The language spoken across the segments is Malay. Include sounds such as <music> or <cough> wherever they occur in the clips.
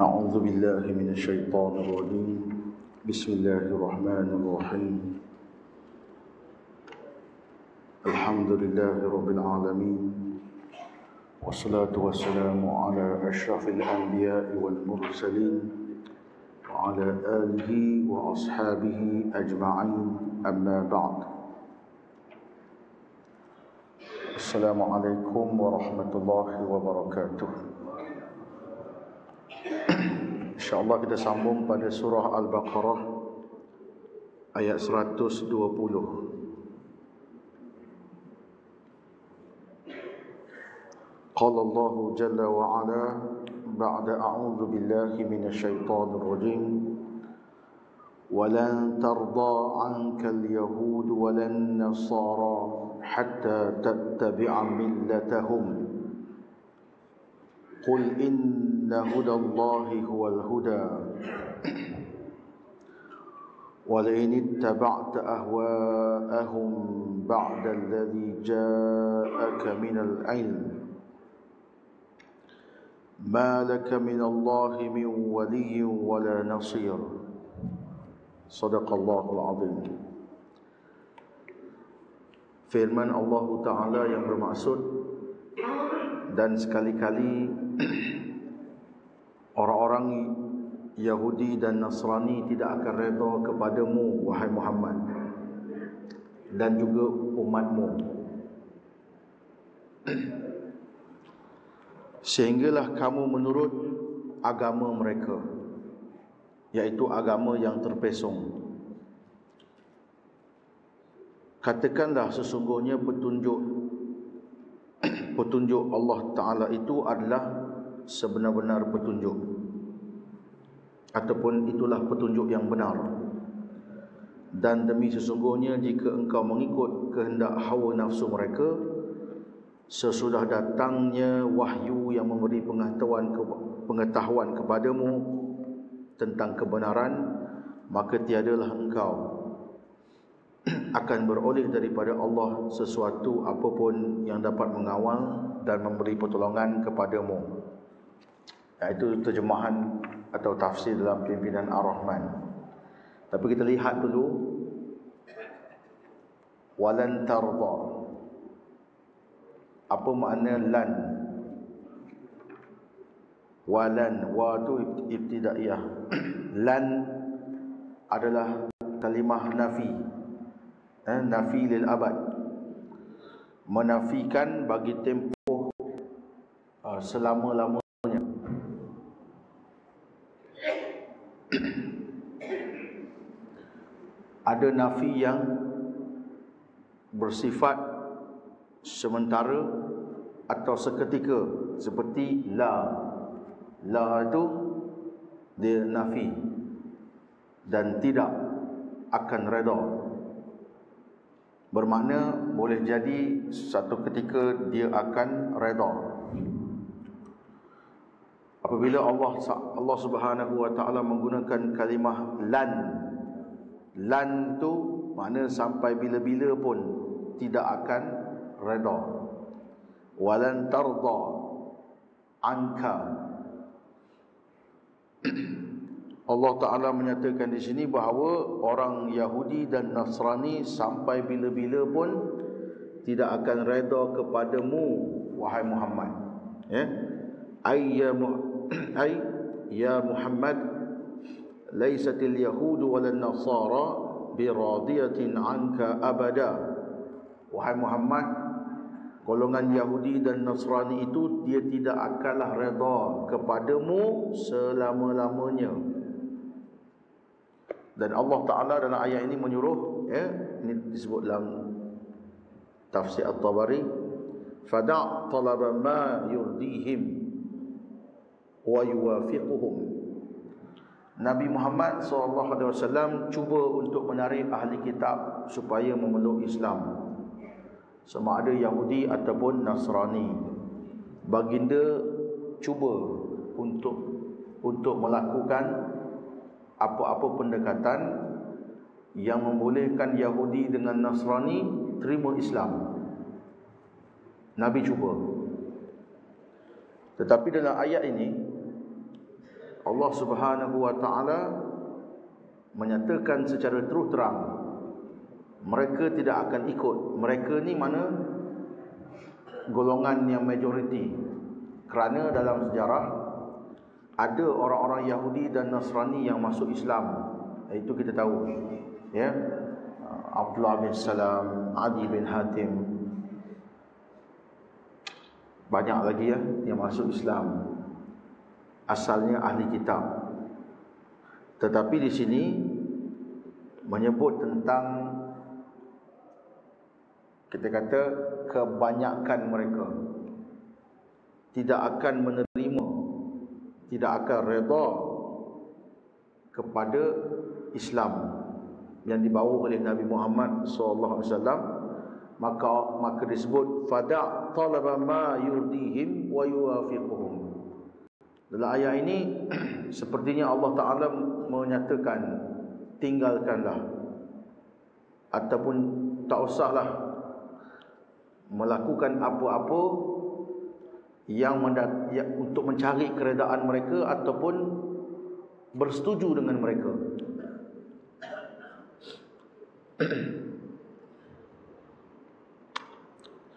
أعوذ بالله من الشيطان الرجيم. بسم الله الرحمن الرحيم. الحمد لله رب العالمين. والصلاة والسلام على أشرف الأنبياء والمرسلين وعلى آله وأصحابه أجمعين. أما بعد. السلام عليكم ورحمة الله وبركاته. InsyaAllah kita sambung pada surah Al-Baqarah ayat 120. قال الله جل وعلا بعد أعوذ بالله من الشيطان الرجيم ولن ترضى عنك اليهود ولا النصارى حتى تتبع ملتهم. قل إن هدى الله هو الهدى. ولئن اتبعت أهواءهم بعد الذي جاءك من العلم. ما لك من الله من ولي ولا نصير. صدق الله العظيم. Firman Allah Ta'ala yang bermaksud dan sekali-kali <clears throat> orang-orang Yahudi dan Nasrani tidak akan reda kepadamu wahai Muhammad dan juga umatmu. <clears throat> Sehinggalah kamu menurut agama mereka yaitu agama yang terpesong katakanlah sesungguhnya petunjuk <clears throat> petunjuk Allah Ta'ala itu adalah sebenar-benar petunjuk. Ataupun itulah petunjuk yang benar. Dan demi sesungguhnya jika engkau mengikut kehendak hawa nafsu mereka sesudah datangnya wahyu yang memberi pengetahuan pengetahuan kepadamu tentang kebenaran maka tiadalah engkau akan beroleh daripada Allah sesuatu apapun yang dapat mengawal dan memberi pertolongan kepadamu. Itu terjemahan atau tafsir dalam pimpinan Ar-Rahman. Tapi kita lihat dulu walan tarda. Apa makna lan? Walan wa tu ibtidaiyah. <clears throat> lan adalah kalimah nafi eh, nafi lil abad. Menafikan bagi tempoh uh, selama-lamanya. <clears throat> Ada nafi yang bersifat sementara atau seketika seperti la. La itu dia nafi dan tidak akan redha bermakna boleh jadi satu ketika dia akan redha. Apabila Allah Allah Subhanahu wa taala menggunakan kalimah lan. Lan tu makna sampai bila-bila pun tidak akan redha. Walan tarda anka Allah Ta'ala menyatakan di sini bahawa orang Yahudi dan Nasrani sampai bila-bila pun tidak akan reda kepadamu wahai Muhammad. Ya? Ay ya, ay, <clears throat> ya Muhammad laisatil yahud wal nasara biradiyatin anka abada. Wahai Muhammad golongan Yahudi dan Nasrani itu dia tidak akanlah reda kepadamu selama-lamanya dan Allah Taala dalam ayat ini menyuruh ya ini disebut dalam tafsir At-Tabari fada' talaba ma yurdihim wa yuwafiquhum. Nabi Muhammad SAW cuba untuk menarik ahli kitab supaya memeluk Islam. Sama ada Yahudi ataupun Nasrani. Baginda cuba untuk untuk melakukan apa-apa pendekatan yang membolehkan Yahudi dengan Nasrani terima Islam. Nabi cuba. Tetapi dalam ayat ini Allah Subhanahu wa taala menyatakan secara terus terang mereka tidak akan ikut. Mereka ni mana golongan yang majoriti. Kerana dalam sejarah ada orang-orang Yahudi dan Nasrani yang masuk Islam. Itu kita tahu. Ya. Abdullah bin Salam, Adi bin Hatim. Banyak lagi ya yang masuk Islam. Asalnya ahli kitab. Tetapi di sini menyebut tentang kita kata kebanyakan mereka tidak akan menerima tidak akan redha kepada Islam yang dibawa oleh Nabi Muhammad sallallahu alaihi wasallam maka maka disebut fada talaba ma yurdihim wa yuwafiquhum. Dalam ayat ini <clears throat> sepertinya Allah taala menyatakan tinggalkanlah ataupun tak usahlah melakukan apa-apa yang ya, untuk mencari keredaan mereka ataupun bersetuju dengan mereka.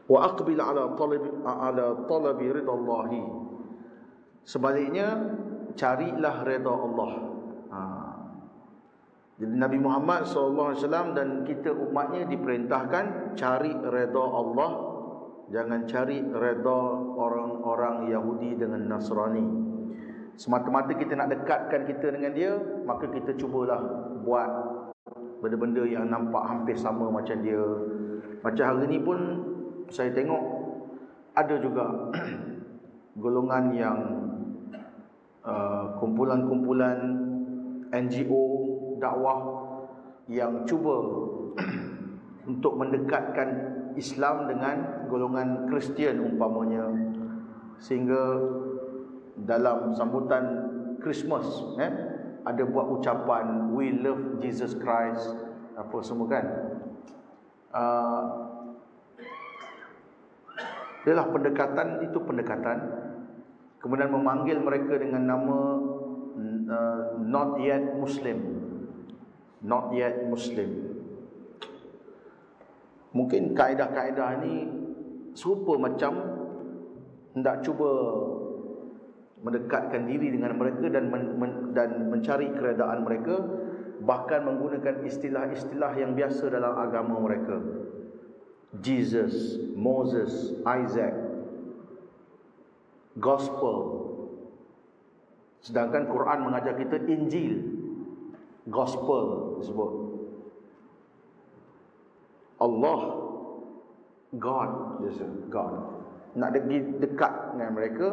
Wa aqbil ala talab ala talab ridallahi. Sebaliknya carilah redha Allah. Ha. Jadi Nabi Muhammad SAW dan kita umatnya diperintahkan cari redha Allah. Jangan cari redha orang-orang Yahudi dengan Nasrani. Semata-mata kita nak dekatkan kita dengan dia, maka kita cubalah buat benda-benda yang nampak hampir sama macam dia. Macam hari ni pun saya tengok ada juga <clears throat> golongan yang uh, kumpulan-kumpulan NGO dakwah yang cuba <clears throat> untuk mendekatkan Islam dengan golongan Kristian umpamanya. Sehingga dalam sambutan Christmas eh ada buat ucapan we love Jesus Christ apa semua kan. Uh, pendekatan itu pendekatan. Kemudian memanggil mereka dengan nama uh, not yet muslim. Not yet muslim mungkin kaedah-kaedah ini serupa macam hendak cuba mendekatkan diri dengan mereka dan men, men, dan mencari keredaan mereka bahkan menggunakan istilah-istilah yang biasa dalam agama mereka Jesus, Moses, Isaac, Gospel. Sedangkan Quran mengajar kita Injil, Gospel disebut. Allah, God, God. Nak pergi dekat dengan mereka,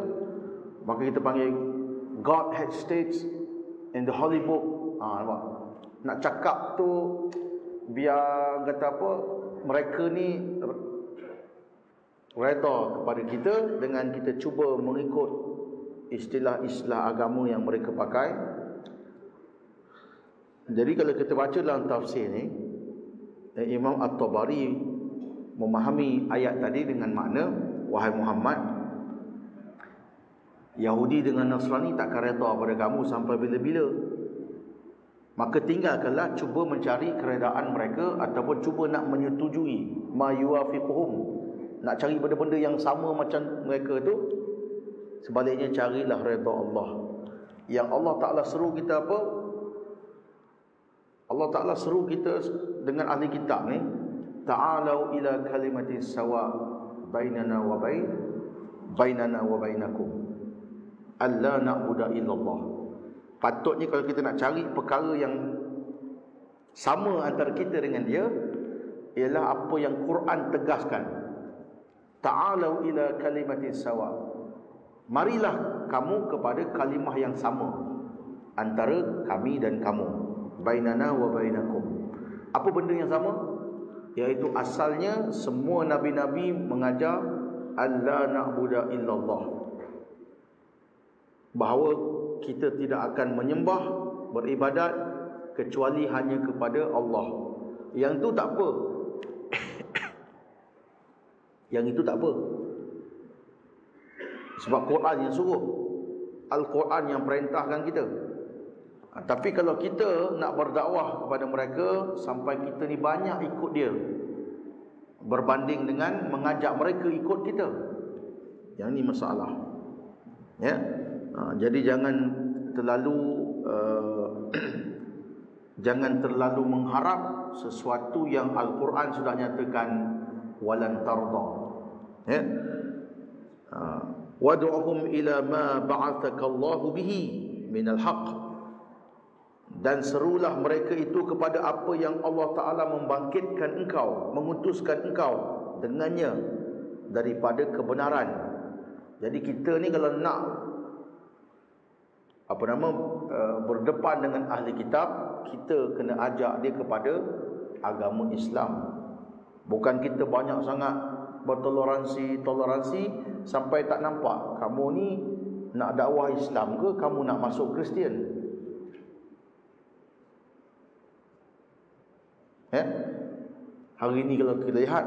maka kita panggil God had states in the Holy Book. Ah, nampak? Nak cakap tu biar kata apa mereka ni reda kepada kita dengan kita cuba mengikut istilah-istilah agama yang mereka pakai. Jadi kalau kita baca dalam tafsir ni, eh, Imam At-Tabari memahami ayat tadi dengan makna wahai Muhammad Yahudi dengan Nasrani takkan reda pada kamu sampai bila-bila Maka tinggalkanlah cuba mencari keredaan mereka ataupun cuba nak menyetujui ma. Nak cari benda-benda yang sama macam mereka tu. Sebaliknya carilah redha Allah. Yang Allah Taala seru kita apa? Allah Taala seru kita dengan ahli kitab ni, ta'alu ila kalimatin sawa bainana wa bain bainana wa bainakum. Alla na'budu illallah. Patutnya kalau kita nak cari perkara yang sama antara kita dengan dia ialah apa yang Quran tegaskan. Ta'alu ila kalimatin sawa. Marilah kamu kepada kalimah yang sama antara kami dan kamu. Bainana wa bainakum. Apa benda yang sama? Iaitu asalnya semua nabi-nabi mengajar Allah na'budu illallah. Bahawa kita tidak akan menyembah beribadat kecuali hanya kepada Allah. Yang itu tak apa. <coughs> Yang itu tak apa. Sebab Quran yang suruh. Al-Quran yang perintahkan kita. Ha, tapi kalau kita nak berdakwah kepada mereka sampai kita ni banyak ikut dia. Berbanding dengan mengajak mereka ikut kita. Yang ni masalah. Ya. Ha, jadi jangan terlalu uh, <clears throat> jangan terlalu mengharap sesuatu yang Al-Quran sudah nyatakan walan tarda. Ya. Ha, wad'uhum ila ma ba'athaka Allah bihi min al-haq dan serulah mereka itu kepada apa yang Allah Ta'ala membangkitkan engkau mengutuskan engkau dengannya daripada kebenaran. Jadi kita ni kalau nak apa nama uh, berdepan dengan ahli kitab kita kena ajak dia kepada agama Islam. Bukan kita banyak sangat bertoleransi toleransi sampai tak nampak. Kamu ni nak dakwah Islam ke kamu nak masuk Kristian Ya? Hari ini kalau kita lihat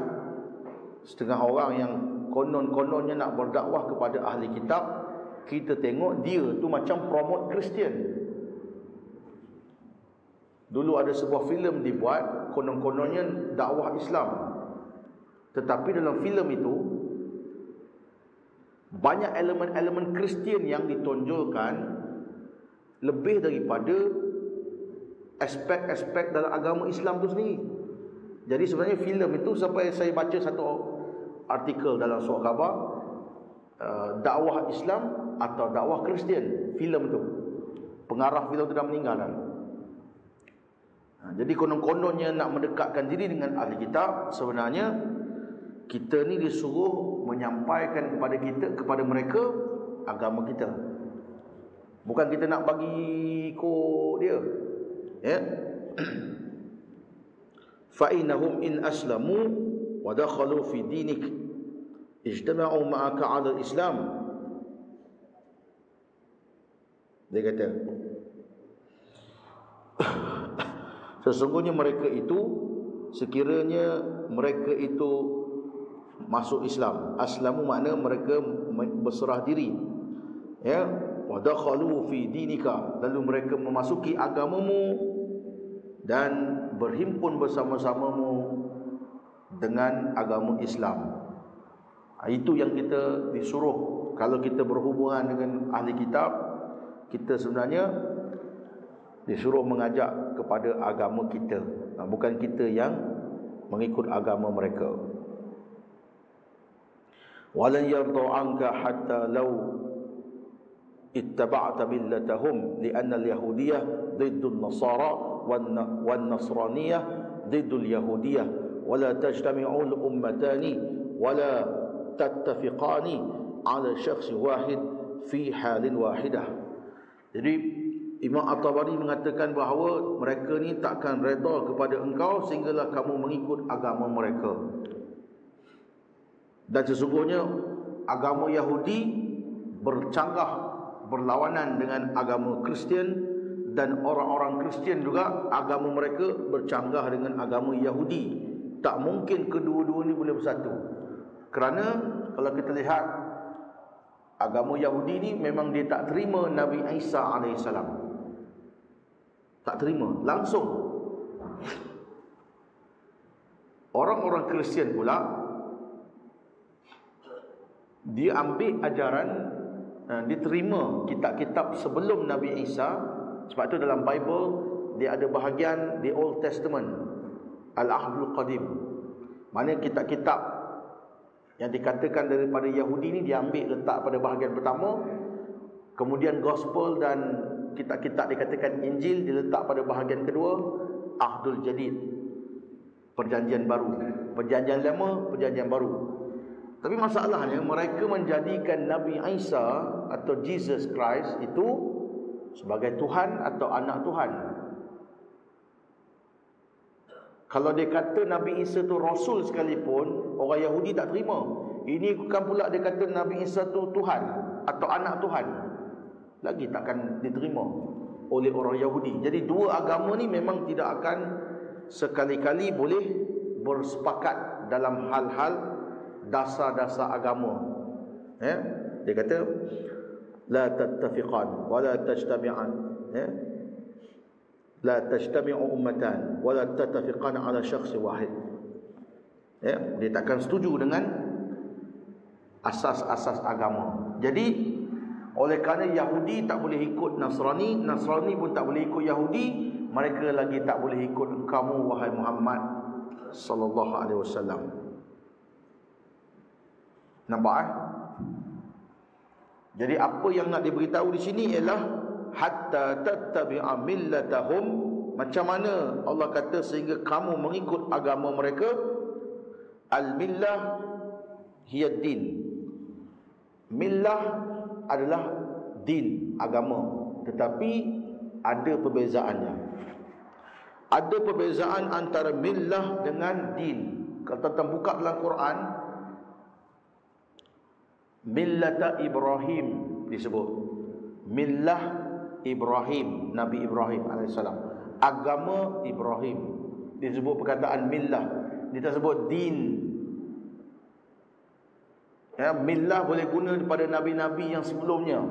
setengah orang yang konon-kononnya nak berdakwah kepada ahli kitab, kita tengok dia tu macam promote Kristian. Dulu ada sebuah filem dibuat konon-kononnya dakwah Islam. Tetapi dalam filem itu banyak elemen-elemen Kristian yang ditonjolkan lebih daripada aspek-aspek dalam agama Islam tu sendiri. Jadi sebenarnya filem itu sampai saya baca satu artikel dalam surat khabar uh, dakwah Islam atau dakwah Kristian filem itu. Pengarah filem itu dah meninggal dah. Ha, jadi konon-kononnya nak mendekatkan diri dengan ahli kitab sebenarnya kita ni disuruh menyampaikan kepada kita kepada mereka agama kita. Bukan kita nak bagi ikut dia ya. Fa innahum in aslamu wa dakhalu fi dinik. Ijtama'u ma'aka 'ala al-islam. Dia kata sesungguhnya mereka itu sekiranya mereka itu masuk Islam. Aslamu makna mereka berserah diri. Ya. Wa dakhalu fi dinika. Lalu mereka memasuki agamamu dan berhimpun bersama-samamu dengan agama Islam. Ha, itu yang kita disuruh kalau kita berhubungan dengan ahli kitab, kita sebenarnya disuruh mengajak kepada agama kita, ha, bukan kita yang mengikut agama mereka. Walan yarda anka hatta law ittaba'ta millatahum li'anna al-yahudiyyah ضد النصارى والنصرانية ضد اليهودية ولا تجتمع الأمتان ولا تتفقان على شخص واحد في حال واحدة jadi Imam At-Tabari mengatakan bahawa mereka ni takkan reda kepada engkau sehinggalah kamu mengikut agama mereka dan sesungguhnya agama Yahudi bercanggah berlawanan dengan agama Kristian dan orang-orang Kristian juga agama mereka bercanggah dengan agama Yahudi. Tak mungkin kedua-dua ni boleh bersatu. Kerana kalau kita lihat agama Yahudi ni memang dia tak terima Nabi Isa alaihissalam. Tak terima langsung. Orang-orang Kristian pula dia ambil ajaran eh, diterima kitab-kitab sebelum Nabi Isa sebab tu dalam Bible dia ada bahagian di Old Testament Al-Ahdul Qadim. Mana kitab-kitab yang dikatakan daripada Yahudi ni diambil letak pada bahagian pertama. Kemudian Gospel dan kitab-kitab dikatakan Injil diletak pada bahagian kedua, Ahdul Jadid. Perjanjian baru. Perjanjian lama, perjanjian baru. Tapi masalahnya mereka menjadikan Nabi Isa atau Jesus Christ itu sebagai Tuhan atau anak Tuhan. Kalau dia kata Nabi Isa tu Rasul sekalipun, orang Yahudi tak terima. Ini bukan pula dia kata Nabi Isa tu Tuhan atau anak Tuhan. Lagi takkan diterima oleh orang Yahudi. Jadi dua agama ni memang tidak akan sekali-kali boleh bersepakat dalam hal-hal dasar-dasar agama. Ya? dia kata la tattafiqan wa la tajtami'an ya. la tajtami'u ummatan wa la tattafiqan ala syakhs wahid ya. Dia takkan setuju dengan asas-asas agama. Jadi oleh kerana Yahudi tak boleh ikut Nasrani Nasrani pun tak boleh ikut Yahudi mereka lagi tak boleh ikut kamu wahai Muhammad sallallahu alaihi wasallam. Nampak eh jadi apa yang nak diberitahu di sini ialah hatta tattabi'a millatahum. Macam mana Allah kata sehingga kamu mengikut agama mereka? Al-millah hiya din. Millah adalah din agama. Tetapi ada perbezaannya. Ada perbezaan antara millah dengan din. Kalau tuan buka dalam Quran millata Ibrahim disebut. Millah Ibrahim Nabi Ibrahim alaihissalam. Agama Ibrahim. Disebut perkataan millah. Dia tak sebut din. Ya millah boleh guna pada nabi-nabi yang sebelumnya.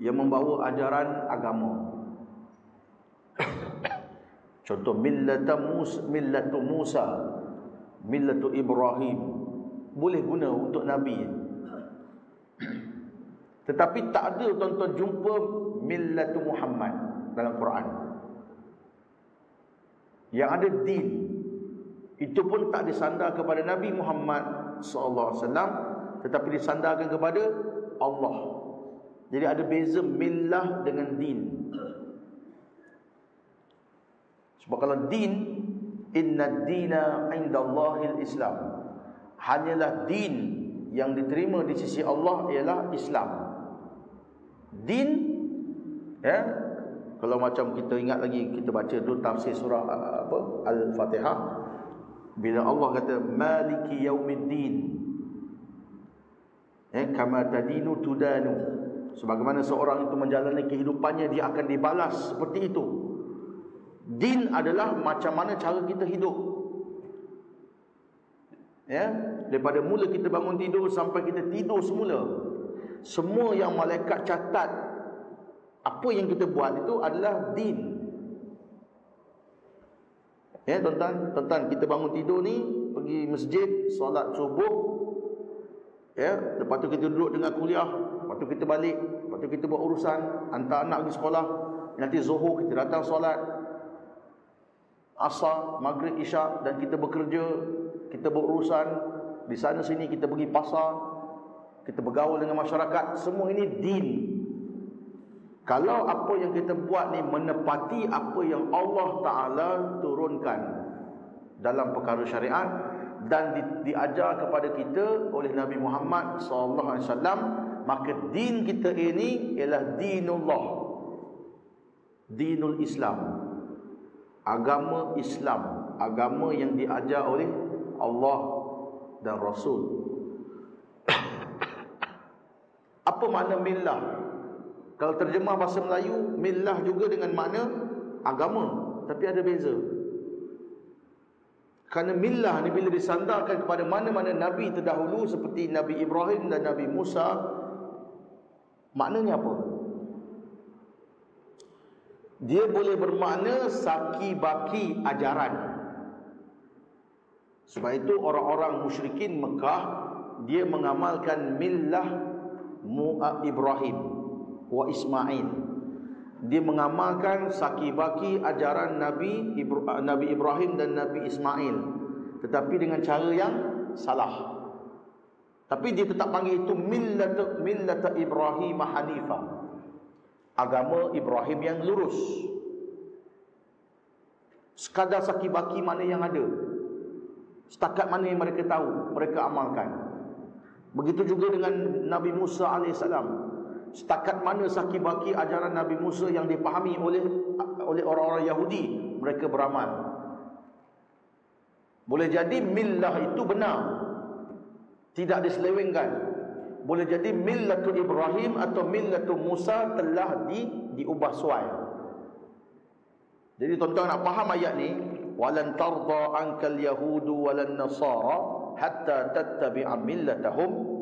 Yang membawa ajaran agama. <coughs> Contoh millata Musa millatu Musa. Millatu Ibrahim boleh guna untuk Nabi. Tetapi tak ada tuan-tuan jumpa millatu Muhammad dalam Quran. Yang ada din. Itu pun tak disandar kepada Nabi Muhammad wasallam tetapi disandarkan kepada Allah. Jadi ada beza millah dengan din. Sebab kalau din inna dina indallahil islam hanyalah din yang diterima di sisi Allah ialah Islam. Din ya. Kalau macam kita ingat lagi kita baca dulu tafsir surah apa Al-Fatihah bila Allah kata maliki yaumiddin eh kama tadinu tudanu sebagaimana seorang itu menjalani kehidupannya dia akan dibalas seperti itu din adalah macam mana cara kita hidup ya? Daripada mula kita bangun tidur sampai kita tidur semula semua yang malaikat catat apa yang kita buat itu adalah din. Ya tuan-tuan? Tuan kita bangun tidur ni pergi masjid solat subuh. Ya lepas tu kita duduk dengan kuliah lepas tu kita balik lepas tu kita buat urusan hantar anak pergi sekolah. Nanti zuhur kita datang solat asar maghrib isyak dan kita bekerja kita berurusan di sana sini kita pergi pasar kita bergaul dengan masyarakat semua ini din. Kalau apa yang kita buat ni menepati apa yang Allah Taala turunkan dalam perkara syariat dan di, diajar kepada kita oleh Nabi Muhammad sallallahu alaihi wasallam maka din kita ini ialah dinullah dinul Islam agama Islam agama yang diajar oleh Allah dan Rasul. <coughs> Apa makna millah? Kalau terjemah bahasa Melayu, millah juga dengan makna agama, tapi ada beza. Kerana millah ni bila disandarkan kepada mana-mana nabi terdahulu seperti Nabi Ibrahim dan Nabi Musa, maknanya apa? Dia boleh bermakna saki baki ajaran. Sebab itu orang-orang musyrikin Mekah dia mengamalkan millah Mu'a Ibrahim wa Ismail. Dia mengamalkan saki-baki ajaran Nabi Nabi Ibrahim dan Nabi Ismail. Tetapi dengan cara yang salah. Tapi dia tetap panggil itu millat millat Ibrahim Hanifah. Agama Ibrahim yang lurus. Sekadar saki-baki mana yang ada. Setakat mana yang mereka tahu, mereka amalkan. Begitu juga dengan Nabi Musa AS. Setakat mana sakit baki ajaran Nabi Musa yang dipahami oleh oleh orang-orang Yahudi, mereka beramal. Boleh jadi millah itu benar. Tidak diselewengkan. Boleh jadi millatu Ibrahim atau millatu Musa telah di diubah suai. Jadi tuan-tuan nak faham ayat ni, walan tarda ankal yahudu walan nasara hatta tattabi'a millatahum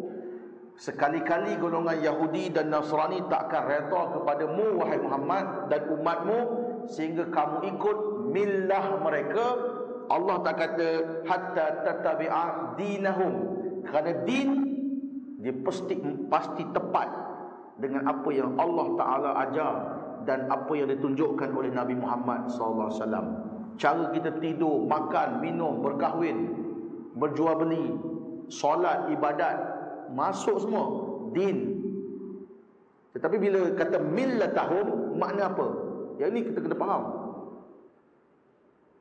Sekali-kali golongan Yahudi dan Nasrani tak akan reda kepadamu wahai Muhammad dan umatmu sehingga kamu ikut millah mereka. Allah tak kata hatta tatabi'a dinahum. Kerana din dia pasti pasti tepat dengan apa yang Allah Taala ajar dan apa yang ditunjukkan oleh Nabi Muhammad sallallahu alaihi wasallam. Cara kita tidur, makan, minum, berkahwin, berjual beli, solat, ibadat, masuk semua din. Tetapi bila kata millatahum makna apa? Yang ini kita kena faham.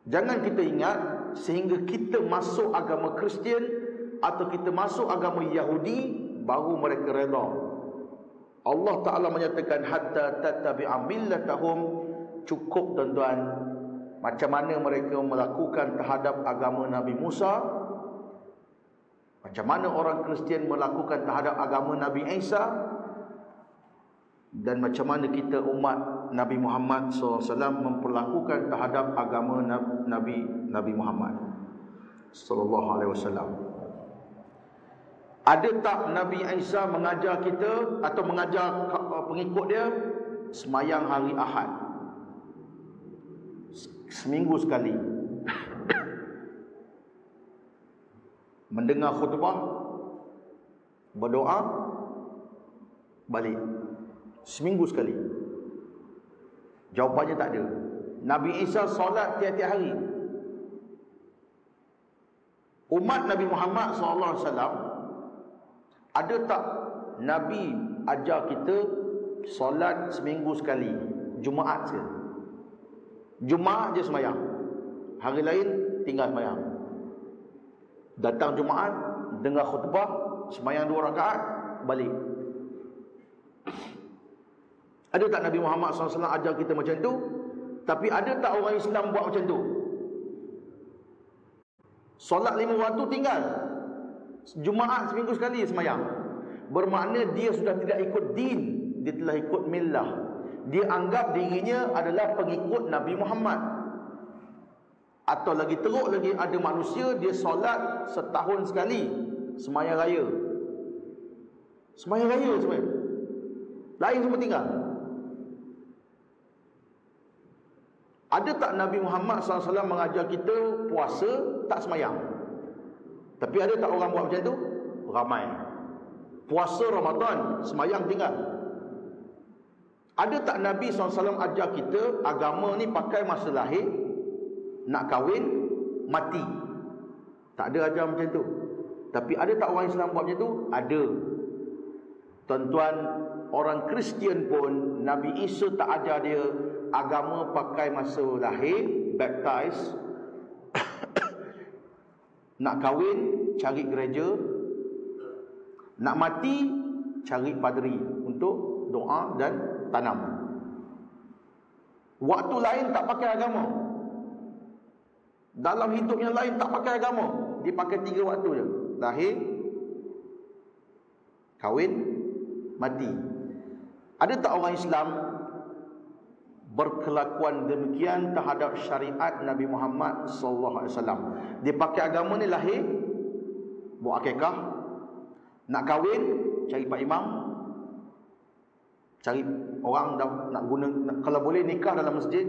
Jangan kita ingat sehingga kita masuk agama Kristian atau kita masuk agama Yahudi baru mereka reda. Allah Taala menyatakan hatta tattabi'a millatahum cukup tuan-tuan. Macam mana mereka melakukan terhadap agama Nabi Musa? Macam mana orang Kristian melakukan terhadap agama Nabi Isa? Dan macam mana kita umat Nabi Muhammad SAW memperlakukan terhadap agama Nabi Nabi Muhammad Sallallahu Alaihi Wasallam. Ada tak Nabi Isa mengajar kita atau mengajar pengikut dia? Semayang hari Ahad. Seminggu sekali. Mendengar khutbah berdoa balik. Seminggu sekali. Jawapannya tak ada. Nabi Isa solat tiap-tiap hari. Umat Nabi Muhammad SAW ada tak Nabi ajar kita solat seminggu sekali? Jumaat saja Jumaat je semayang. Hari lain tinggal semayang. Datang Jumaat Dengar khutbah Semayang dua rakaat Balik. Ada tak Nabi Muhammad SAW ajar kita macam tu? Tapi ada tak orang Islam buat macam tu? Solat lima waktu tinggal Jumaat seminggu sekali semayang Bermakna dia sudah tidak ikut din Dia telah ikut millah Dia anggap dirinya adalah pengikut Nabi Muhammad atau lagi teruk lagi ada manusia dia solat setahun sekali semaya raya. Semaya raya sebenarnya. Lain semua tinggal. Ada tak Nabi Muhammad SAW mengajar kita puasa tak semayang? Tapi ada tak orang buat macam tu? Ramai. Puasa Ramadan, semayang tinggal. Ada tak Nabi SAW ajar kita agama ni pakai masa lahir, nak kahwin mati. Tak ada ajar macam tu. Tapi ada tak orang Islam buat macam tu? Ada. Tuan-tuan, orang Kristian pun Nabi Isa tak ajar dia agama pakai masa lahir, baptize. Nak kahwin, cari gereja. Nak mati, cari padri untuk doa dan tanam. Waktu lain tak pakai agama. Dalam hidup yang lain tak pakai agama. Dia pakai tiga waktu je. Lahir, kahwin, mati. Ada tak orang Islam berkelakuan demikian terhadap syariat Nabi Muhammad sallallahu alaihi wasallam? Dia pakai agama ni lahir, buat akikah, nak kahwin, cari pak imam, cari orang nak guna kalau boleh nikah dalam masjid,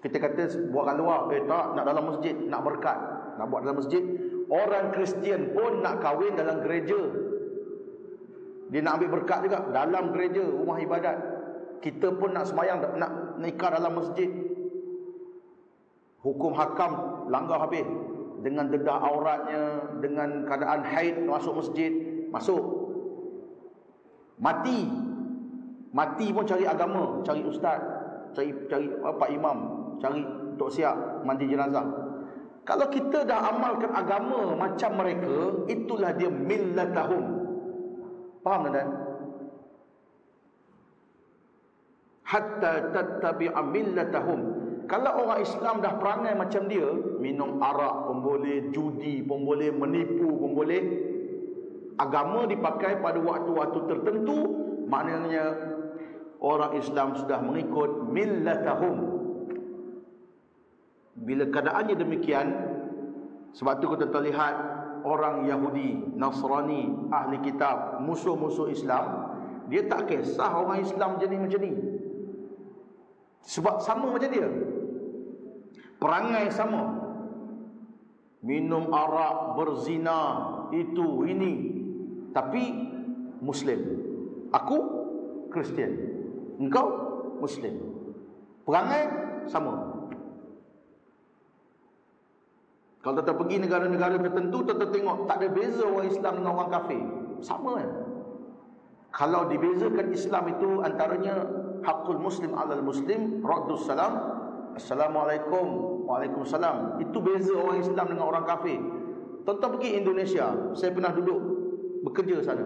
kita kata buat kat luar, eh tak, nak dalam masjid, nak berkat, nak buat dalam masjid. Orang Kristian pun nak kahwin dalam gereja. Dia nak ambil berkat juga dalam gereja, rumah ibadat. Kita pun nak semayang, nak nikah dalam masjid. Hukum hakam langgar habis. Dengan dedah auratnya, dengan keadaan haid masuk masjid, masuk. Mati. Mati pun cari agama, cari ustaz, cari cari apa imam, cari untuk siap mandi jenazah. Kalau kita dah amalkan agama macam mereka, itulah dia millatahum. Faham tak? Hatta tattabi'a millatahum. Kalau orang Islam dah perangai macam dia, minum arak pun boleh, judi pun boleh, menipu pun boleh. Agama dipakai pada waktu-waktu tertentu, maknanya orang Islam sudah mengikut millatahum bila keadaannya demikian sebab tu kita lihat orang Yahudi, Nasrani, ahli kitab, musuh-musuh Islam, dia tak kisah orang Islam jenis macam ni. Sebab sama macam dia. Perangai sama. Minum arak, berzina, itu, ini. Tapi Muslim. Aku Kristian. Engkau Muslim. Perangai sama. Kalau kita pergi negara-negara tertentu, kita tengok tak ada beza orang Islam dengan orang kafir. Sama kan? Kalau dibezakan Islam itu antaranya hakul muslim alal muslim, radus salam, assalamualaikum, waalaikumsalam. Itu beza orang Islam dengan orang kafir. Tonton pergi Indonesia, saya pernah duduk bekerja sana.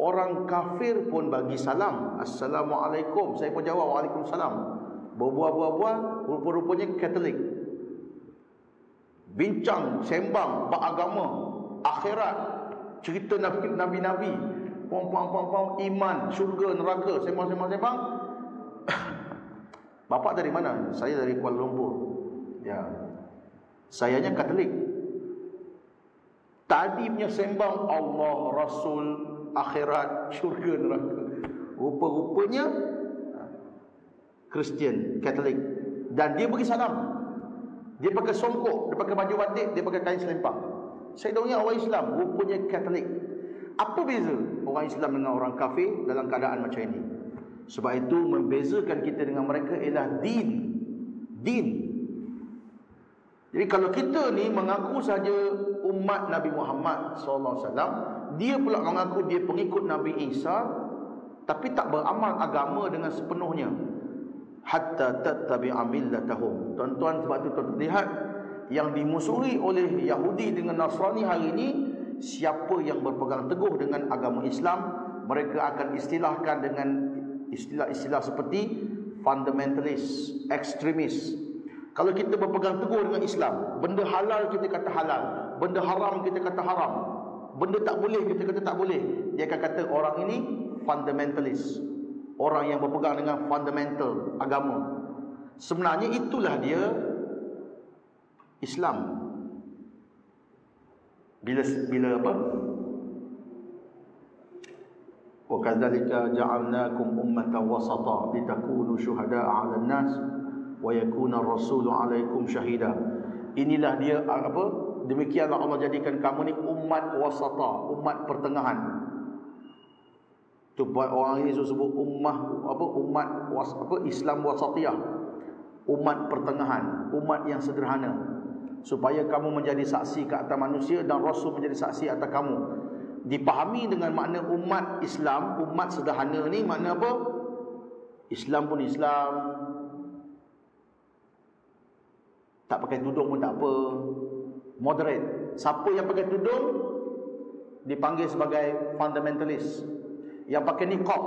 Orang kafir pun bagi salam, assalamualaikum. Saya pun jawab waalaikumsalam. Berbuah-buah-buah, rupa-rupanya Katolik bincang sembang bab agama akhirat cerita nabi-nabi pom-pom-pom iman syurga neraka. Sembang-sembang sembang <coughs> bapak dari mana? Saya dari Kuala Lumpur. Ya. Sayanya katolik. Tadi punya sembang Allah Rasul akhirat syurga neraka. Rupa-rupanya Kristian Katolik. Dan dia bagi salam. Dia pakai songkok, dia pakai baju batik, dia pakai kain selempang. Saya tahu orang Islam, rupanya Katolik. Apa beza orang Islam dengan orang kafir dalam keadaan macam ini? Sebab itu membezakan kita dengan mereka ialah din. Din. Jadi kalau kita ni mengaku saja umat Nabi Muhammad SAW, dia pula mengaku dia pengikut Nabi Isa, tapi tak beramal agama dengan sepenuhnya hatta tattabi'a millatahum. Tuan-tuan sebab itu tuan lihat yang dimusuhi oleh Yahudi dengan Nasrani hari ini siapa yang berpegang teguh dengan agama Islam mereka akan istilahkan dengan istilah-istilah seperti fundamentalist, ekstremis. Kalau kita berpegang teguh dengan Islam, benda halal kita kata halal, benda haram kita kata haram, benda tak boleh kita kata tak boleh. Dia akan kata orang ini fundamentalist orang yang berpegang dengan fundamental agama sebenarnya itulah dia Islam bila bila apa wa kadzalika ja'alnakum ummatan wasata litakunu syuhada'a 'alan nas wa yakuna ar-rasulu 'alaikum syahida inilah dia apa demikianlah Allah jadikan kamu ni umat wasata umat pertengahan Tu orang ini sebut ummah apa umat was, apa Islam wasatiyah. Umat pertengahan, umat yang sederhana. Supaya kamu menjadi saksi ke atas manusia dan Rasul menjadi saksi atas kamu. Dipahami dengan makna umat Islam, umat sederhana ni makna apa? Islam pun Islam. Tak pakai tudung pun tak apa. Moderate. Siapa yang pakai tudung dipanggil sebagai fundamentalist yang pakai niqab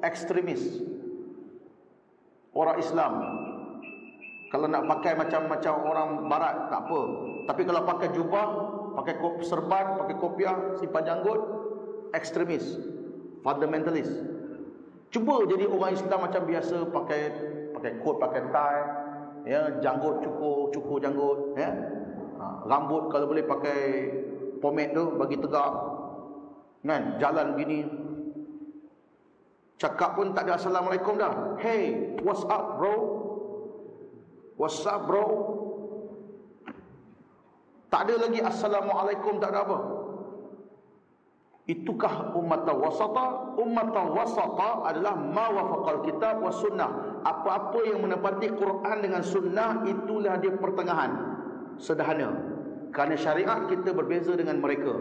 ekstremis orang Islam kalau nak pakai macam-macam orang barat tak apa. Tapi kalau pakai jubah pakai serban pakai kopiah simpan janggut ekstremis fundamentalist. Cuba jadi orang Islam macam biasa pakai pakai coat pakai tie ya janggut cukur cukur janggut ya. Ha, rambut kalau boleh pakai pomade tu bagi tegak. Kan jalan gini. Cakap pun tak ada Assalamualaikum dah. Hey, what's up bro? What's up bro? Tak ada lagi Assalamualaikum, tak ada apa. Itukah umat wasata? Umat wasata adalah ma wafaqal kitab was sunnah. Apa-apa yang menepati Quran dengan sunnah itulah dia pertengahan. Sederhana. Kerana syariat kita berbeza dengan mereka.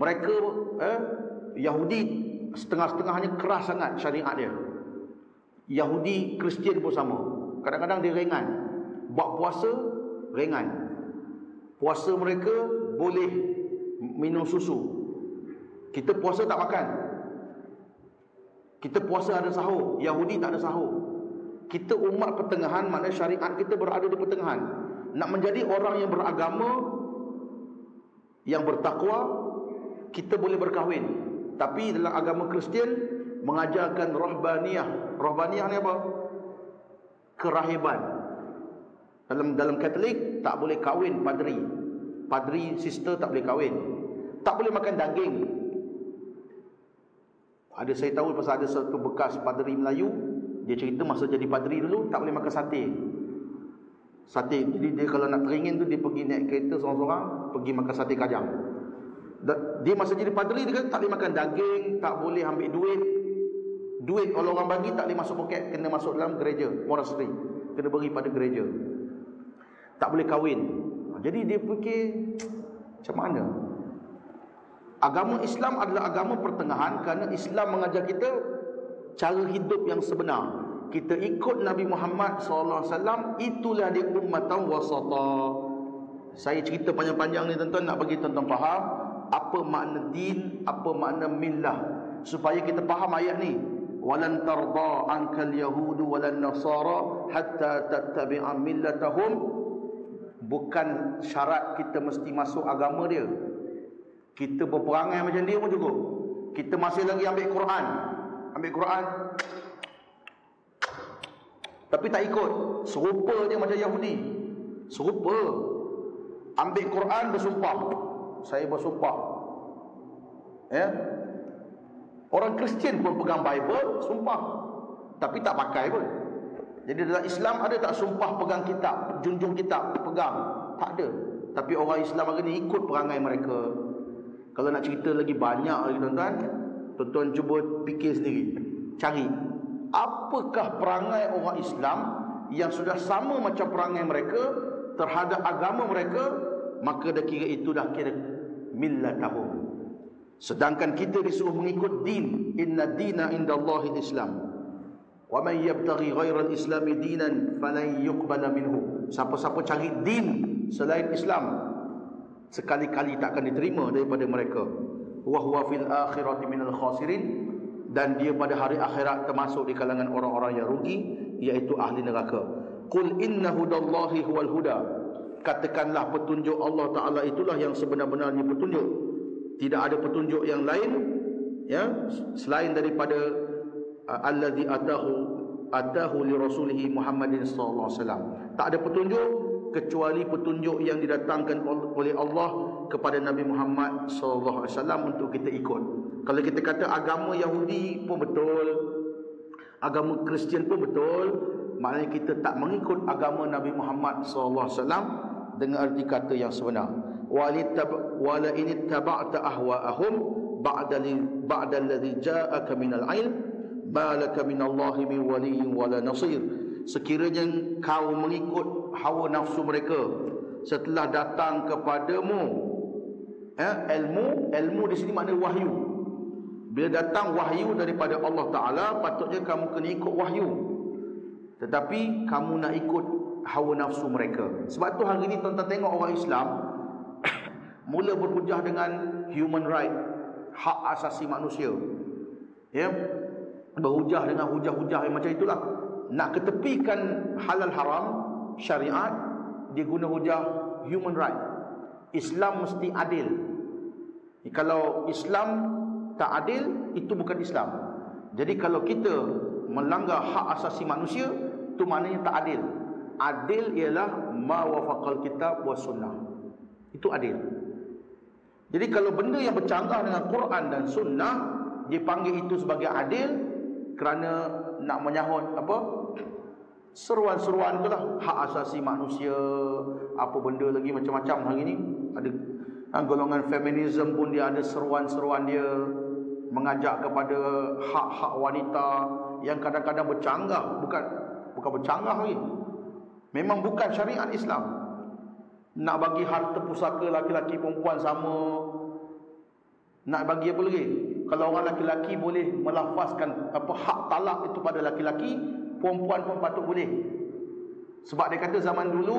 Mereka eh, Yahudi setengah-setengahnya keras sangat syariat dia. Yahudi, Kristian pun sama. Kadang-kadang dia ringan. Buat puasa, ringan. Puasa mereka boleh minum susu. Kita puasa tak makan. Kita puasa ada sahur. Yahudi tak ada sahur. Kita umat pertengahan, maknanya syariat kita berada di pertengahan. Nak menjadi orang yang beragama, yang bertakwa, kita boleh berkahwin. Tapi dalam agama Kristian mengajarkan rohbaniyah. Rohbaniyah ni apa? Kerahiban. Dalam dalam Katolik tak boleh kahwin padri. padri sister tak boleh kahwin. Tak boleh makan daging. Ada saya tahu pasal ada satu bekas padri Melayu. Dia cerita masa jadi padri dulu tak boleh makan sate. Sate jadi dia kalau nak teringin tu dia pergi naik kereta seorang-seorang pergi makan sate kajang. Dia masa jadi padri dia kata tak boleh makan daging tak boleh ambil duit. Duit kalau orang bagi tak boleh masuk poket kena masuk dalam gereja monastery. Kena beri pada gereja tak boleh kahwin jadi dia fikir macam mana Agama Islam adalah agama pertengahan kerana Islam mengajar kita cara hidup yang sebenar. Kita ikut Nabi Muhammad SAW, itulah dia ummatan wasata. Saya cerita panjang-panjang ni tuan-tuan nak bagi tuan-tuan faham apa makna din, apa makna millah supaya kita faham ayat ni. Walan tarda ankal yahudu walan nasara hatta tattabi'a millatahum bukan syarat kita mesti masuk agama dia kita berperangai macam dia pun cukup. Kita masih lagi ambil Quran. Ambil Quran. Tapi tak ikut. Serupa dia macam Yahudi. Serupa. Ambil Quran bersumpah. Saya bersumpah. Ya. Orang Kristian pun pegang Bible, sumpah. Tapi tak pakai pun. Jadi dalam Islam ada tak sumpah pegang kitab, junjung kitab, pegang? Tak ada. Tapi orang Islam hari ni ikut perangai mereka. Kalau nak cerita lagi banyak lagi tuan-tuan, tuan-tuan cuba fikir sendiri. Cari apakah perangai orang Islam yang sudah sama macam perangai mereka terhadap agama mereka, maka dah kira itu dah kira millatahum. Sedangkan kita disuruh mengikut din, inna dina indallahil Islam. Wa man yabtaghi ghairal islami dinan falan yuqbala minhu. Siapa-siapa cari din selain Islam, sekali-kali tak akan diterima daripada mereka. Wa huwa fil akhirati minal khasirin. Dan dia pada hari akhirat termasuk di kalangan orang-orang yang rugi iaitu ahli neraka. Qul inna hudallahi huwal huda. Katakanlah petunjuk Allah taala itulah yang sebenar-benarnya petunjuk. Tidak ada petunjuk yang lain ya selain daripada allazi atahu atahu li rasulihi Muhammadin sallallahu alaihi wasallam tak ada petunjuk kecuali petunjuk yang didatangkan oleh Allah kepada Nabi Muhammad sallallahu alaihi wasallam untuk kita ikut. Kalau kita kata agama Yahudi pun betul, agama Kristian pun betul, maknanya kita tak mengikut agama Nabi Muhammad sallallahu alaihi wasallam dengan arti kata yang sebenar. Walitab wala in tabata ahwaahum ba'da ba'da alladhi ja'aka minal ilm ma laka minallahi min waliyyin wala nasir. Sekiranya kau mengikut hawa nafsu mereka setelah datang kepadamu eh, ilmu ilmu di sini makna wahyu. Bila datang wahyu daripada Allah Ta'ala patutnya kamu kena ikut wahyu. Tetapi kamu nak ikut hawa nafsu mereka. Sebab tu hari ni tuan-tuan tengok orang Islam <coughs> mula berhujah dengan human right hak asasi manusia. Ya berhujah dengan hujah-hujah yang macam itulah. Nak ketepikan halal haram syariat dia guna hujah human right. Islam mesti adil. Kalau Islam tak adil itu bukan Islam. Jadi kalau kita melanggar hak asasi manusia itu maknanya tak adil. Adil ialah ma wafaqal kitab wa sunnah. Itu adil. Jadi kalau benda yang bercanggah dengan Quran dan sunnah dipanggil itu sebagai adil kerana nak menyahut apa? Seruan-seruan tu lah. Hak asasi manusia apa benda lagi macam-macam hari ni. Ada ha, golongan feminism pun dia ada seruan-seruan dia. Mengajak kepada hak-hak wanita yang kadang-kadang bercanggah. Bukan bukan bercanggah lagi. Memang bukan syariat Islam. Nak bagi harta pusaka laki-laki perempuan sama. Nak bagi apa lagi kalau orang laki-laki boleh melafazkan apa hak talak itu pada laki-laki perempuan pun patut boleh. Sebab dia kata zaman dulu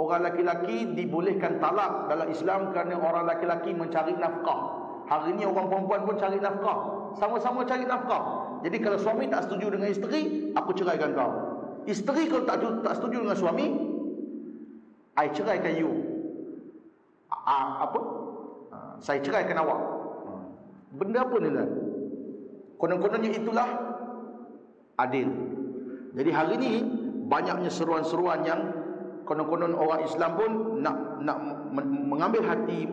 orang laki-laki dibolehkan talak dalam Islam kerana orang laki-laki mencari nafkah. Hari ini orang perempuan pun cari nafkah. Sama-sama cari nafkah. Jadi kalau suami tak setuju dengan isteri aku ceraikan kau. Isteri kalau tak, tak setuju dengan suami I ceraikan you. A, apa? Saya ceraikan awak benda apa ni kan konon-kononnya itulah adil. Jadi hari ini banyaknya seruan-seruan yang konon-konon orang Islam pun nak nak mengambil hati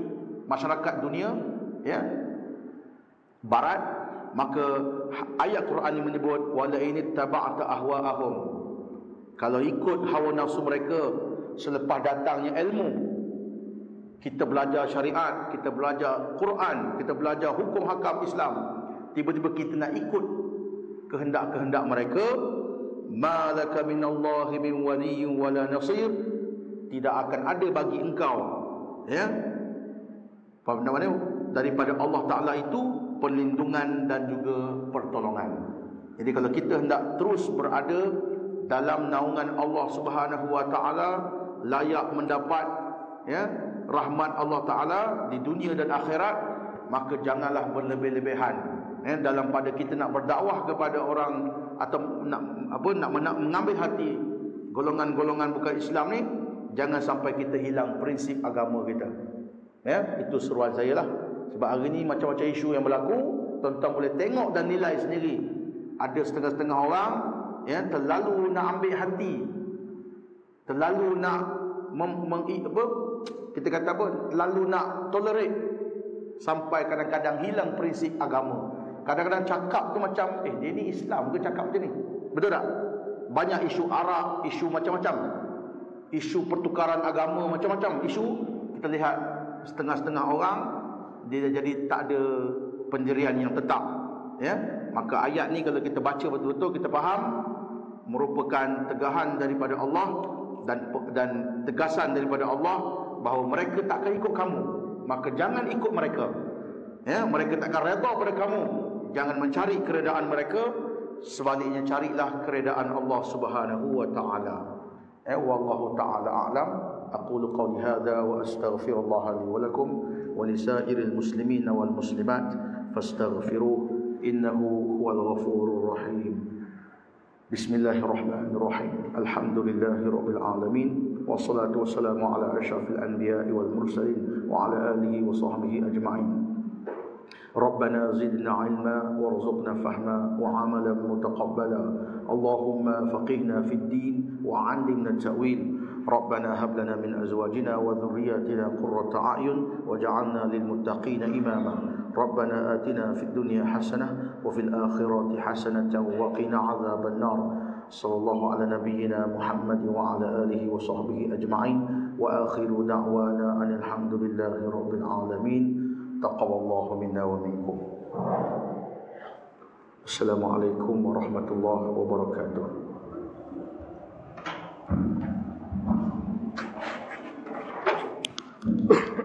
masyarakat dunia ya barat. Maka ayat Quran ini menyebut wala ini taba'ta ahwa'ahum. Kalau ikut hawa nafsu mereka selepas datangnya ilmu kita belajar syariat, kita belajar Quran, kita belajar hukum hakam Islam. Tiba-tiba kita nak ikut kehendak-kehendak mereka, malaka minallahi min waliyyin wala nasir, tidak akan ada bagi engkau ya. Apa namanya? Daripada Allah Taala itu perlindungan dan juga pertolongan. Jadi kalau kita hendak terus berada dalam naungan Allah Subhanahu wa taala layak mendapat ya rahmat Allah Taala di dunia dan akhirat maka janganlah berlebih-lebihan eh, dalam pada kita nak berdakwah kepada orang atau nak apa nak, nak mengambil hati golongan-golongan bukan Islam ni jangan sampai kita hilang prinsip agama kita. Ya itu seruan saya lah. Sebab hari ni macam-macam isu yang berlaku tuan-tuan boleh tengok dan nilai sendiri. Ada setengah-setengah orang ya terlalu nak ambil hati. Terlalu nak mem, mem, apa, kita kata apa? Lalu nak tolerate. Sampai kadang-kadang hilang prinsip agama. Kadang-kadang cakap tu macam eh dia ni Islam ke cakap macam ni? Betul tak? Banyak isu arak isu macam-macam. Isu pertukaran agama macam-macam. Isu kita lihat setengah-setengah orang dia jadi tak ada pendirian yang tetap ya. Maka ayat ni kalau kita baca betul-betul kita faham merupakan tegahan daripada Allah dan dan tegasan daripada Allah bahawa mereka tak akan ikut kamu maka jangan ikut mereka. Ya mereka tak akan redha pada kamu. Jangan mencari keredaan mereka. Sebaliknya carilah keredaan Allah Subhanahu wa taala. Eh, wallahu taala alam. Aqulu qawli hadha wa astaghfirullah li wa lakum wa li sa'iril muslimin wal muslimat. Fastaghfiruh innahu huwal ghafurur rahim. Bismillahirrahmanirrahim. Alhamdulillahirabbil alamin. والصلاة والسلام على أشرف الأنبياء والمرسلين وعلى آله وصحبه أجمعين. ربنا زدنا علما وارزقنا فهما وعملا متقبلا. اللهم فقهنا في الدين وعلمنا التأويل. ربنا هب لنا من أزواجنا وذرياتنا قرة أعين وجعلنا للمتقين إماما. ربنا آتنا في الدنيا حسنة وفي الآخرة حسنة وقنا عذاب النار. صلى الله على نبينا محمد وعلى آله وصحبه أجمعين. وآخر دعوانا أن الحمد لله رب العالمين. تقوى الله منا ومنكم. السلام عليكم ورحمة الله وبركاته. Yes,